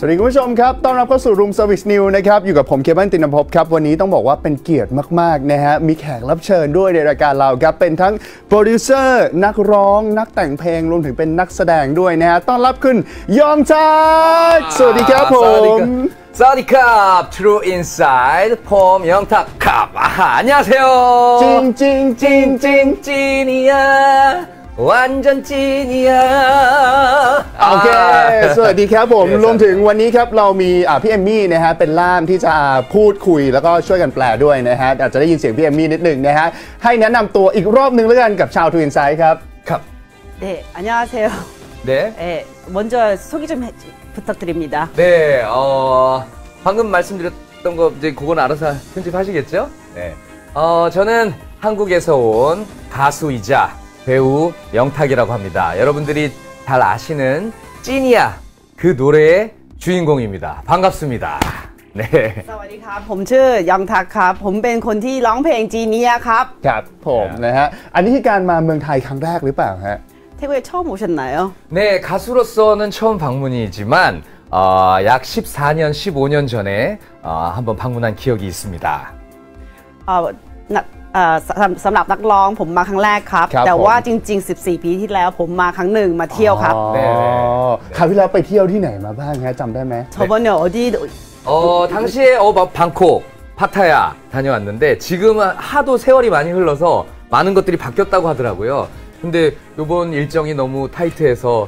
สวัสดีคุณผู้ชมครับ ต้อนรับเข้าสู่รูมเซอร์วิสนิวนะครับ อยู่กับผมเคเบิลตินภพครับ วันนี้ต้องบอกว่าเป็นเกียรติมาก ๆ นะฮะ มีแขกรับเชิญด้วยในรายการเราครับ เป็นทั้งโปรดิวเซอร์ นักร้อง นักแต่งเพลง รวมถึงเป็นนักแสดงด้วยนะฮะ ต้อนรับคุณยองชาดสวัสดีครับผม สวัสดีครับ True Inside ผมยอมทักขับอาหารยเซลจริงจริงจริงจริงจีเนีย 완전 찐이야 โอเค สวัสดีครับผม โอเค รวมถึงวันนี้ครับเรามีอ่าพี่เอมมี่นะฮะ เป็นล่ามที่จะพูดคุยแล้วก็ช่วยกันแปลด้วยนะฮะ อาจจะได้ยินเสียงพี่เอมมี่นิดหนึ่งนะฮะ ให้แนะนำตัวอีกรอบหนึ่งแล้วกันกับชาวทวินไซด์ครับ ครับ 네, 안녕하세요. 네. 네, 먼저 소개 좀 해- 부탁드립니다. 네, 어, 방금 말씀드렸던 거 이제 그건 알아서 편집하시겠죠? 네. 어, 저는 한국에서 온 가수이자 배우 영탁이라고 합니다. 여러분들이 잘 아시는 찐이야 그 노래의 주인공입니다. 반갑습니다. 네. สวัสดีครับ ผมชื่อยองทักครับ ผมเป็นคนที่ร้องเพลงจีเนียครับ ครับผมนะฮะ อันนี้คือการมาเมืองไทยครั้งแรกหรือเปล่าฮะ 태국에 처음 오셨나요? 네, 가수로서는 처음 방문이지만 어, 약 14년, 15년 전에 어, 한번 방문한 기억이 있습니다. เอ่อนักเอ่อ สำสำหรับนักร้องผมมาครั้งแรกครับ ครับ แต่ ผม ว่าจริง ๆ 14 ปีที่แล้วผมมาครั้งหนึ่งมาเที่ยวครับ อ๋อ เน่ คราวที่แล้วไปเที่ยวที่ไหนมาบ้างฮะจำได้ไหม 저번에 어디 어, 당시에 어, 바- 방콕, 파타야 다녀왔는데 지금은 하도 세월이 많이 흘러서 많은 것들이 바뀌었다고 하더라고요. 근데 이번 일정이 너무 타이트해서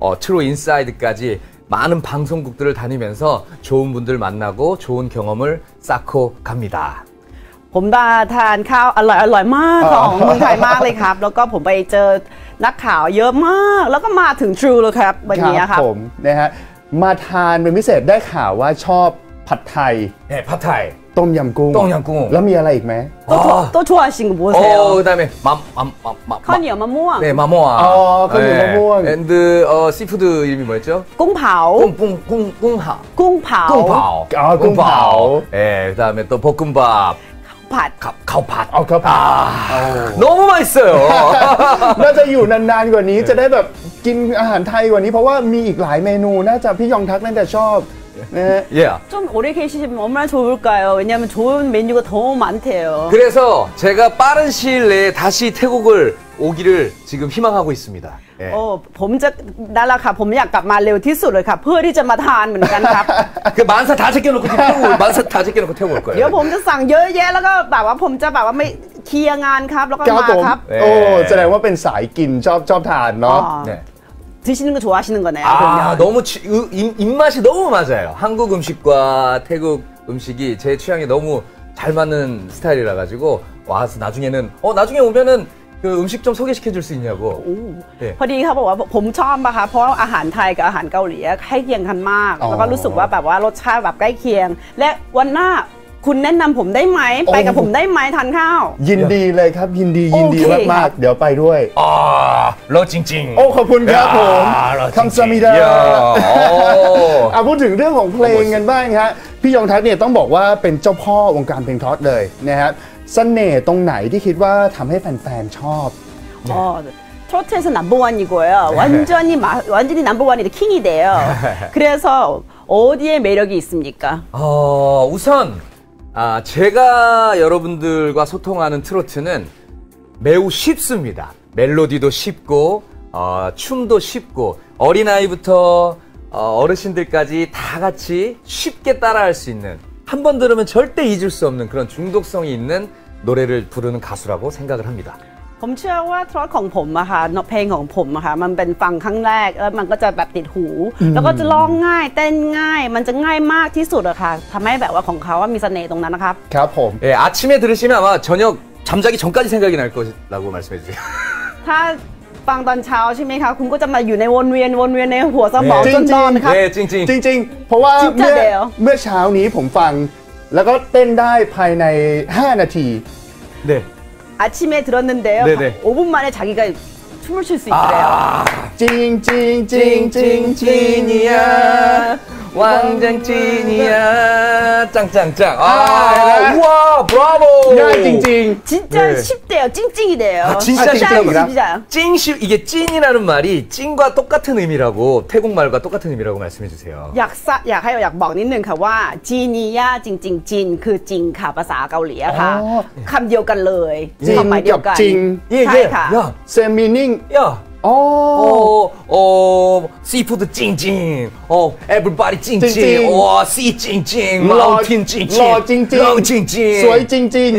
어, 트루 인사이드까지 많은 방송국들을 다니면서 좋은 분들 만나고 좋은 경험을 쌓고 갑니다. ผมมาทานข้าวอร่อยอร่อยมาก อ๋อ ของเมืองไทยมากเลยครับ แล้วก็ผมไปเจอนักข่าวเยอะมาก แล้วก็มาถึง True เลยครับวันนี้ครับ ผมนะฮะมาทานเป็นพิเศษได้ข่าวว่าชอบผัดไทย 네, 파타이. ต้มยำกุ้ง ต้มยำกุ้ง 똥양 꿍. แล้วมีอะไรอีกไหม 또, 아. 좋아-또 좋아하บ거뭐세 요? 어, 그다음에 맘맘맘 커니 어, 마모ม, 네, 마모 아. 어, ม니 어, 마모 아. ห드어 시푸드 이름이 뭐였 죠? นี่,꿍꿍꿍꿍 하. 꽁파 오, 꿍파 오. 아, 꿍파 오. 예, 그다음에ม볶음 밥, 밭, 가, 가오 팥. เอางแล้วก็ซีฟู้ดยี่ห้ออะครับโอ้ 너무 맛있어 요. น่าจะอยู่นานๆกว่านี้จะได้แบบกินอาหารไทยกว่านี้เพราะว่ามีอีกหลายเมนูน่าจะพี่ยองทักน่าจะชอบ นะฮะ 예. 좀 오래 계시면 얼마나 좋을까요? 왜냐면 좋은 메뉴가 너무 많대요. 그래서 제가 빠른 시일 내에 다시 태국을 오기를 지금 희망하고 있습니다. 예. โอ้ผมจะนั่นแหละค่ะ ผมอยากกลับมาเร็วที่สุดเลยค่ะ เพื่อที่จะมาทานเหมือนกันครับ 그 만사 다 제껴놓고 지금 태국 올- 만사 다 제껴놓고 태국 올 เดี๋ยว 거예요. ผมจะสั่งเยอะแยะแล้วก็แบบว่าผมจะแบบว่าไม่เคลียร์งานครับ แล้วก็ ครับ มา ผม ครับ โอ้แสดงว่าเป็นสายกินชอบชอบทานเนาะ อ๋อ 네. 드시는 거 좋아하시는 거네요. 아 그러면. 너무 취- 으- 입, 입맛이 너무 맞아요. 한국 음식과 태국 음식이 제 취향에 너무 잘 맞는 스타일이라 가지고 와서 나중에는 어 나중에 오면은 그 음식 좀 소개시켜 줄 수 있냐고. อู้ เอ๊ะ พอดีเขาบอกว่าผมชอบอะค่ะเพราะว่าอาหารไทยกับอาหารเกาหลีอะใกล้เคียงกันมาก อ๋อ แล้วก็รู้สึกว่าแบบว่ารสชาติแบบใกล้เคียง และวันหน้า คุณแนะนำผมได้ไหม ไปกับผมได้ไหมทานข้าว ยินดีเลยครับ ยินดียินดี โอเคครั มาก บ ๆ เดี๋ยวไปด้วย 아 러징징. โอ้ขอบคุณครับผม 야, 러징징. คำสมิดา 야, 어. อ่ะพูดถึงเรื่องของเพลงกันบ้างฮะพี่ยองทักเนี่ยต้องบอกว่าเป็นเจ้าพ่อวงการเพลงทอดเลยนะฮะเสน่ห์ตรงไหนที่คิดว่าทำให้แฟนๆชอบ 어, 트로트에서 넘버원이고요. 완전히 마- 완전히 넘버원이 킹이 돼요. 그래서 어디에 매력이 있습니까? 어, 우선 아, 제가 여러분들과 소통하는 트로트는 매우 쉽습니다. 멜로디도 쉽고 어, 춤도 쉽고 어린아이부터 어, 어르신들까지 다 같이 쉽게 따라할 수 있는 한 번 들으면 절대 잊을 수 없는 그런 중독성이 있는 노래를 부르는 가수라고 생각을 합니다. ผมเชื่อว่าทรอตของผมอะค่ะเพลงของผมอะค่ะมันเป็นฟังครั้งแรกแล้วมันก็จะแบบติดหู แล้วก็จะร้องง่ายเต้นง่าย มันจะง่ายมากที่สุดอะค่ะทำให้แบบว่าของเขาว่ามีเสน่ห์ตรงนั้นนะครับ ครับผม 예, 아침에 들으시면 아마 저녁 잠자기 전까지 생각이 날 거라고 말씀해 주세요. ถ้า ฟังตอนเช้าใช่ไหมคะ คุณก็จะมาอยู่ในวนเวียนวนเวียนในหัวสมอง จริง จน ๆ นอนครับ 네, 찡찡. จริง ๆ เพราะว่า จริงจั เมื่ ง อ เดี๋ยว เมื่อเช้านี้ผมฟัง แล้วก็เต้นได้ภายใน 5 นาที 네. 아침에 들었는데요. 네네. 5분 만에 자기가 춤을 출 수 있더래요. 아, 찡찡찡찡찡이야 왕장찐이야 짱짱짱. 아, 아. 우와, 브라보. 야, 찡찡. 진짜 네. 쉽대요. 찡찡이래요. 아, 진짜 쉽대요. 아, 찡쉽 이게 찐이라는 말이 찐과 똑같은 의미라고 태국 말과 똑같은 의미라고 말씀해 주세요. 약사, 약 하여 약 먹는 가와 찐이야, 찡찡 찐, 그 찐가 바사 가오리야 가. 감디오간 러이. 찐, 어. 겹 찐. 예, 예. 야, 쌤 미닝. 야, โอ้ โอ้ซีฟู้ดจริงจริงโอ้ everybody จริงจริงโอ้ซีจริงจริงหล่อจริงจริงหล่อจริงจริงหล่อจริงจริงสวยจริงจริง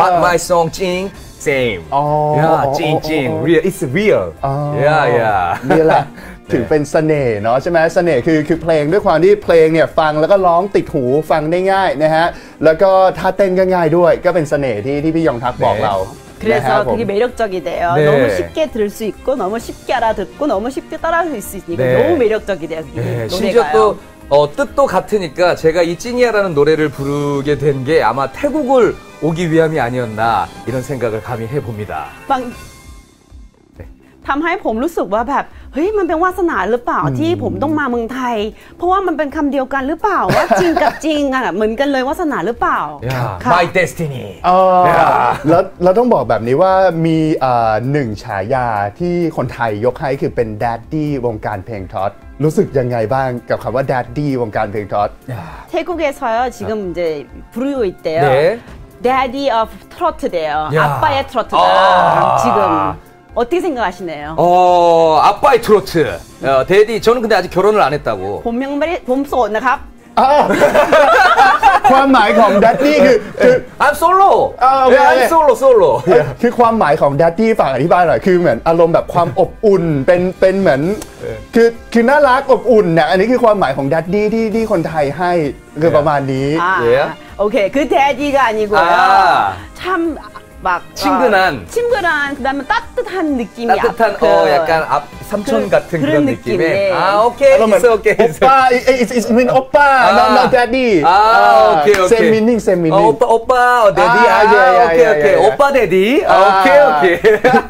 but my song จริง same yeah จริงจริง real it's real yeah yeah นี่แหละถือเป็นเสน่ห์เนาะใช่ไหมเสน่ห์คือคือเพลงด้วยความที่เพลงเนี่ยฟังแล้วก็ร้องติดหูฟังได้ง่ายนะฮะแล้วก็ท่าเต้นก็ง่ายด้วย ก็เป็นเสน่ห์ที่ที่พี่ยองทักบอกเรา 그래서 네, 그게 매력적이대요. 네. 너무 쉽게 들을 수 있고 너무 쉽게 알아듣고 너무 쉽게 따라할 수 있으니까 네. 너무 매력적이대요. 네. 심지어 또 어, 뜻도 같으니까 제가 이 찐이야라는 노래를 부르게 된 게 아마 태국을 오기 위함이 아니었나 이런 생각을 감히 해봅니다. 막 ทำให้ผมรู้สึกว่าแบบเฮ้ยมันเป็นวาสนาหรือเปล่าที่ผมต้องมาเมืองไทย เพราะว่ามันเป็นคำเดียวกันหรือเปล่าว่าจริงกับจริงอ่ะเหมือนกันเลยวาสนาหรือเปล่า 야, ค่ะ my destiny. เออแล้วเราต้องบอกแบบนี้ว่ามีเอ่อหนึ่งฉายาที่คนไทยยกให้คือเป็นแดดดี้วงการเพลงท็อตรู้สึกยังไงบ้างกับคำว่าแดดดี้วงการเพลงท็อต 야. 태국에서요 지금 이제 부르고 있대요. 네. Daddy of 트로트래요. 야. 아빠의 트로트다. 아. 지금 어떻게 생각하시나요? 어, 아빠의 트로트. 어, 데디, 저는 근데 아직 결혼을 안 했다고. 본명말이 봄소นะครับ อ้าว ความหมายของแดดดี้คือคือ I'm solo. 아, 오케이, 예, I'm 오케이. solo, solo. เอ้ยคือความหมายของ d ดดดี้ฝากอธิบายหน่อยคือเหมือนอารมณ์แบบความอบอุ่นเป็นเป็นเหมือนคือคือน่ารักอบอุ่นเนี่ยอันนี้คือความหมายของ d ดดดี้ที่ที่คนไทยให้คือประมาณนี้ 아, 예? 오케이 그 daddy가 아니고요. 아. 참 막 친근한. 어, 친근한 그다음에 따뜻한 느낌이 따뜻한, 그- 어, 약간 앞, 삼촌 그- 같은 그런 그런 느낌, 느낌의. 네. 아, 오케이. อารมณ์เหมือน 있어, 오케이. โอ 있어. ป้า it's it's mean โอป้า not not daddy 아, 오케이, 오케이. same meaning same 어, meaning 오빠, 오빠, 어, 데디. 아, 아, 예, 예, 오케이, 예, 오케이. 예. 오빠 데디. 아, อ่า 오케이, 오케이.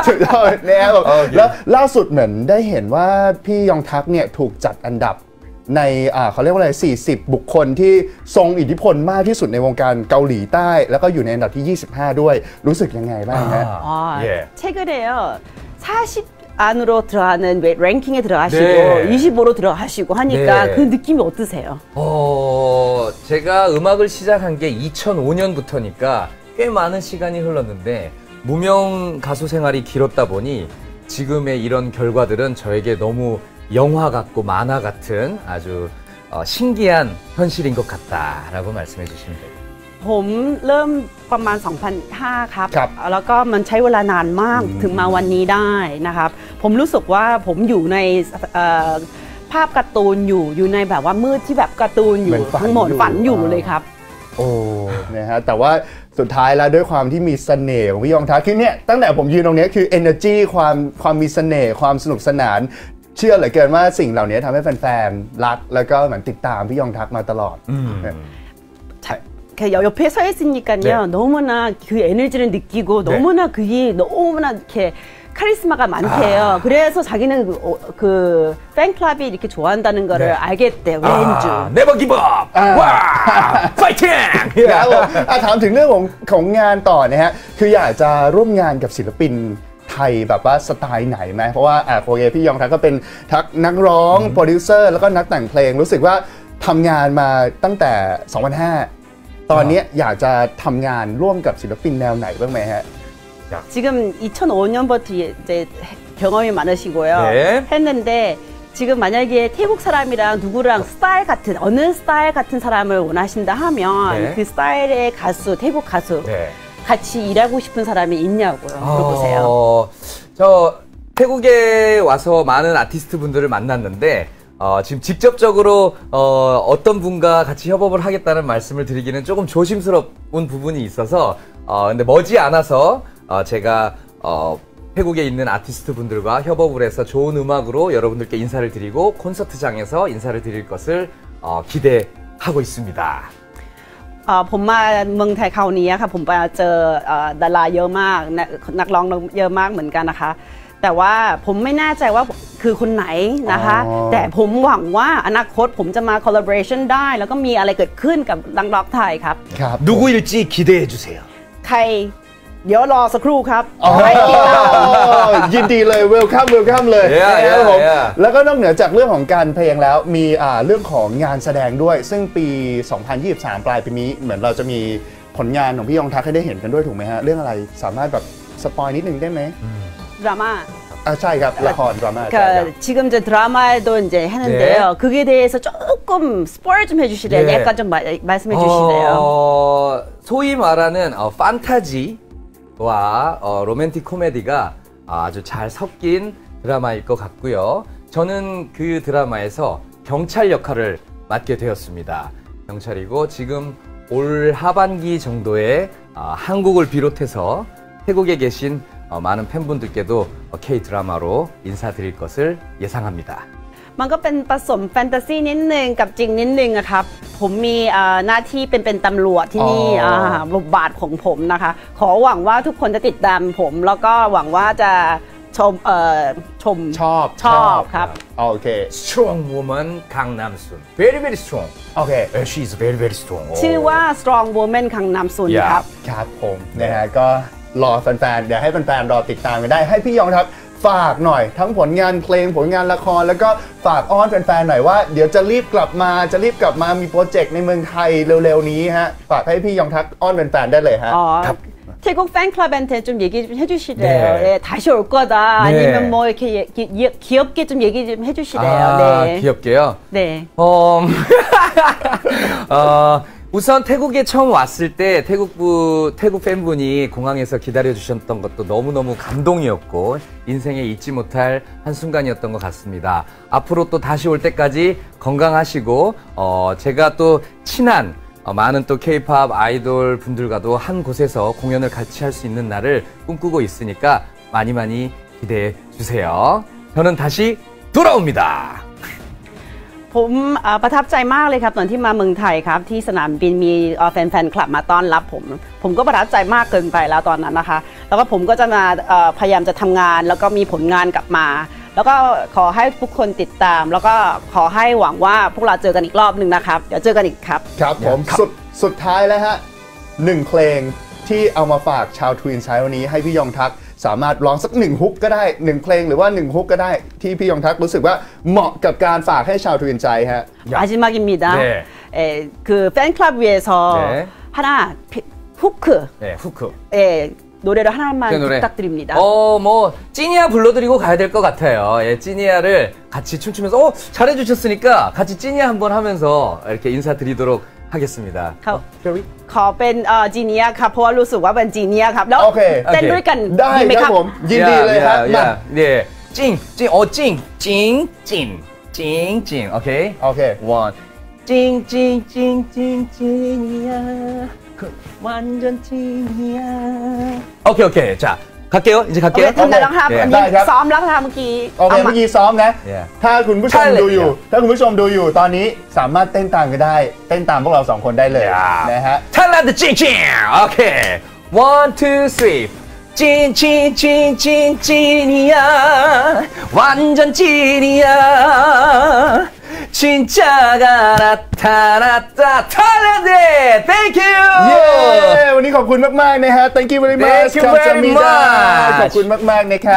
ถูกต้องนะครับผม โอเค แล้วล่าสุดเหมือนได้เห็นว่าพี่ยองทักเนี่ยถูกจัดอันดับ ในอ่าเขาเรียกว่าอะไร 40 บุคคลที่ทรงอิทธิพลมากที่สุดในวงการเกาหลีใต้ แล้วก็อยู่ในอันดับที่ 25 ด้วย รู้สึกยังไงบ้างฮะ 아, 예. 최근에요 40 안으로 들어가는 웨- 랭킹에 들어가시고 네. 25로 들어가시고 하니까 네. 그 느낌이 어떠세요? 어, 제가 음악을 시작한 게 2005년부터니까 꽤 많은 시간이 흘렀는데 무명 가수 생활이 길었다 보니 지금의 이런 결과들은 저에게 너무 영화 같고 만화 같은 아주 어, 신기한 현실인 것 같다라고 말씀해 주시면 돼요. ผมเริ่มประมาณ 2005 ครับ ครับ แล้วก็มันใช้เวลานานมากถึงมาวันนี้ได้นะครับ ผมรู้สึกว่าผมอยู่ในเอ่อภาพการ์ตูนอยู่อยู่ในแบบว่ามืดที่แบบการ์ตูนอ เหมื ยู่ อนฝัน ทั้งหมด อยู่ ฝันอยู่ อ่า เลยครับ โอ้นะฮะแต่ว่าสุดท้ายแล้วด้วยความที่มีเสน่ห์ของพี่ยองทักคือเนี่ยตั้งแต่ผมยืนตรงเนี้ยคือ energy ความความมีเสน่ห์ความสนุกสนาน เชื่อเหลือเกินว่าสิ่งเหล่านี้ทำให้แฟนๆรัก แล้วก็เหมือนติดตามพี่ยองทักมาตลอด 자, 그 옆에 서 있으니까요. 네. 너무나 그 에너지를 느끼고 네. 너무나 그게 너무나 이렇게 카리스마가 많대요. 아. 그래서 자기는 그, 어, 그 팬클럽이 이렇게 좋아한다는 거를 네. 알겠대요. 왠지. 아, 네버 기브 업! 아. 와! 파이팅! ครับผมอ่ะถามถึงเรื่องของของงานต่อนะฮะ คืออยากจะร่วมงานกับศิลปิน ไทยแบบว่าสไตล์ไหนไหม เพราะว่าอ่ะโอเคพี่ยองทักก็เป็นทักนักร้อง โปรดิวเซอร์ แล้วก็นักแต่งเพลง รู้สึกว่าทำงานมาตั้งแต่ 2005 ตอนเนี้ยอยากจะทำงานร่วมกับศิลปินแนวไหนบ้างไหมฮะ 지금 2005년부터 이제 경험이 많으시고요. 네. 했는데 지금 만약에 태국 사람이랑 누구랑 스타일 같은 어느 스타일 같은 사람을 원하신다 하면 네. 그 스타일의 가수 태국 가수 네. 같이 일하고 싶은 사람이 있냐고요. 물어보세요. 어, 저 태국에 와서 많은 아티스트 분들을 만났는데 어, 지금 직접적으로 어, 어떤 분과 같이 협업을 하겠다는 말씀을 드리기는 조금 조심스러운 부분이 있어서 어, 근데 머지 않아서 어, 제가 어, 태국에 있는 아티스트 분들과 협업을 해서 좋은 음악으로 여러분들께 인사를 드리고 콘서트장에서 인사를 드릴 것을 어, 기대하고 있습니다. ผมมาเมืองไทยคราวนี้ค่ะ ผมไปเจอดาราเยอะมาก นักร้องเยอะมากเหมือนกันนะคะ แต่ว่าผมไม่แน่ใจว่าคือคนไหนนะคะ แต่ผมหวังว่าอนาคตผมจะมา collaboration ได้ แล้วก็มีอะไรเกิดขึ้นกับนังร็อกไทยครับดูกุยจีคิดเดจูเซียไทย เดี๋ยวรอสักครู่ครับ อ๋อ ใครติดตาม ยินดีเลยเวลคัมเวลคัมเลย Yeah, นะครับผม yeah, yeah. แล้วก็นอกเหนือจากเรื่องของการเพลงแล้วมีอ่าเรื่องของงานแสดงด้วย ซึ่งปี 2023 ปลายปีนี้เหมือนเราจะมีผลงานของพี่ยองทักให้ได้เห็นกันด้วยถูกไหมฮะ เรื่องอะไรสามารถแบบสปอยนิดนึงได้ไหม ดราม่า อ่าใช่ครับละครดราม่า 그 ใช่ครับ 지금 이제 드라마에도 이제 하는데요. 그게 대해서 조금 스포일 좀 해주실래요? 네. 약간 좀 마- 말씀해 주실래요? 어, 소위 말하는 어, 판타지 와 어, 로맨틱 코미디가 아주 잘 섞인 드라마일 것 같고요. 저는 그 드라마에서 경찰 역할을 맡게 되었습니다. 경찰이고 지금 올 하반기 정도에 아, 한국을 비롯해서 태국에 계신 어, 많은 팬분들께도 어, K 드라마로 인사드릴 것을 예상합니다. มันก็เป็นผสมแฟนตาซีนิดนึงกับจริงนิดนึงอะครับ ผมมีหน้าที่เป็นเป็นตำรวจที่นี่บทบาทของผมนะคะ ขอหวังว่าทุกคนจะติดตามผม แล้วก็หวังว่าจะชมเอ่อชมชอบชอบครับโอเค strong woman คังนามซุน very very strong โอเค she is very very strong ชื่อว่า strong woman คังนามซุนครับ ครับผมนะฮะก็รอแฟนๆเดี๋ยวให้แฟนๆรอติดตามกันได้ให้พี่ยองครับ ฝากหน่อย ทั้งผลงานเพลงผลงานละคร แล้วก็ฝากอ้อนแฟนๆ หน่อยว่า เดี๋ยวจะรีบกลับมาจะรีบกลับมามีโปรเจกต์ในเมืองไทยเร็วๆ นี้ฮะ ฝากให้พี่ยองทักอ้อนแฟนๆ ได้เลยฮะ 어, 태국 팬클럽한테 좀 얘기 좀 해주시래요. 네. 예, 다시 올 거다. 네. 아니면 뭐 이렇게 예- 기, 예- 귀엽게 좀 얘기 좀 해주시래요. 아, 네. 귀엽게요. 네. 어, 어, 우선 태국에 처음 왔을 때 태국부 태국 팬분이 공항에서 기다려 주셨던 것도 너무너무 감동이었고 인생에 잊지 못할 한 순간이었던 것 같습니다. 앞으로 또 다시 올 때까지 건강하시고 어, 제가 또 친한 어, 많은 또 K-팝 아이돌 분들과도 한 곳에서 공연을 같이 할 수 있는 날을 꿈꾸고 있으니까 많이 많이 기대해 주세요. 저는 다시 돌아옵니다. ผมเอ่อประทับใจมากเลยครับตอนที่มาเมืองไทยครับ ที่สนามบินมีเอ่อแฟนๆคลับมาต้อนรับผม ผมก็ประทับใจมากเกินไปแล้วตอนนั้นนะคะ แล้วก็ผมก็จะมาเอ่อพยายามจะทำงาน แล้วก็มีผลงานกลับมา แล้วก็ขอให้ทุกคนติดตาม แล้วก็ขอให้หวังว่าพวกเราเจอกันอีกรอบหนึ่งนะครับเดี๋ยวเจอกันอีกครับ ครับผมครับสุดสุดท้ายแล้วฮะหนึ่งเพลงที่เอามาฝากชาวทวินไซวันนี้ให้พี่ยองทัก สามารถร้องสักหนึ่งฮุกก็ได้หนึ่งเพลงหรือว่าหนึ่งฮุกก็ได้ที่พี่ยองทักรู้สึกว่าเหมาะกับการฝากให้ชาวทวินไซฮะ 마지막입니다. 네. 에, 그 팬클럽 위에서 네. 하나 피- 후크 네, 후크. 예, 노래를 하나만 제 노래. 부탁드립니다. 어, 뭐, 찌니아 불러드리고 가야 될 것 같아요. 예, 찌니아를 같이 춤추면서, 어, 잘해주셨으니까 같이 찌니아 한번 하면서 이렇게 인사드리도록 하겠습니다. เขาขอเป็นเอ่อจีเนียครับเพราะว่ารู้สึกว่าเป็นจีเนียครับ แล้ว โอเค เต้นด้วยกัน ได้ ดีไหม ค ค รั รั บบ ผมยินดีเลยครับ 야, มา 야, 네. 찡, 찡, 어, 찡, 찡, 찡, 찡, 찡, 오케이? โอเค 원. 찡, 찡, 찡, 찡, 찡이야. 그, 완전 찡이야. 오케이, 오케이. 자, 갈게요. 이제 โอเค 갈게요. ทำได้แล้วครับ 네. อัน ได้ นี้ ครับ ซ้อมแล้วค่ะเมื่อกี้ โอเค ามา เมื่อกี้ซ้อมนะ Yeah ถ้าคุณผู้ชม ใช่เลย ดูอยู่ ถ้าคุณผู้ชมดูอยู่ตอนนี้สามารถเต้นตามกันได้ เต้นตามพวกเราสองคนได้เลย 야. นะฮะ 찰나드 찡찡. 오케이. 원, 투, 쓰리. 찡, 찡, 찡, 찡, 찐이야. 완전 찐이야. 진짜가 나타났다. 찰나드! Thank you! เย้ วันนี้ขอบคุณมาก ๆ นะฮะ thank you very much Thank you ครับ very จามิดา much ขอบคุณมาก ๆ นะครับ